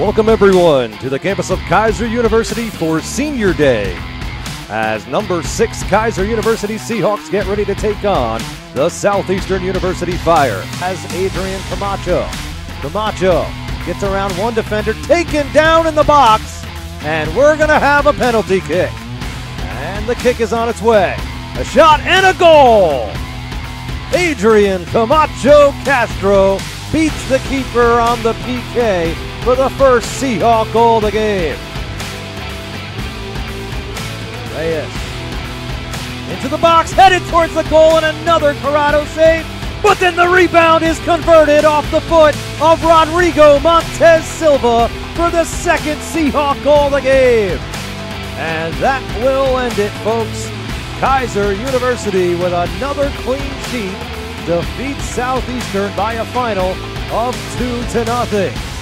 Welcome, everyone, to the campus of Keiser University for Senior Day. As number six Keiser University Seahawks get ready to take on the Southeastern University Fire. As Adrian Camacho. Camacho gets around one defender, taken down in the box, and we're going to have a penalty kick. And the kick is on its way. A shot and a goal! Adrian Camacho Castro beats the keeper on the PK for the first Seahawk goal of the game. Reyes into the box, headed towards the goal, and another Corrado save. But then the rebound is converted off the foot of Rodrigo Montez Silva for the second Seahawk goal of the game. And that will end it, folks. Keiser University with another clean sheet defeats Southeastern by a final of two to nothing.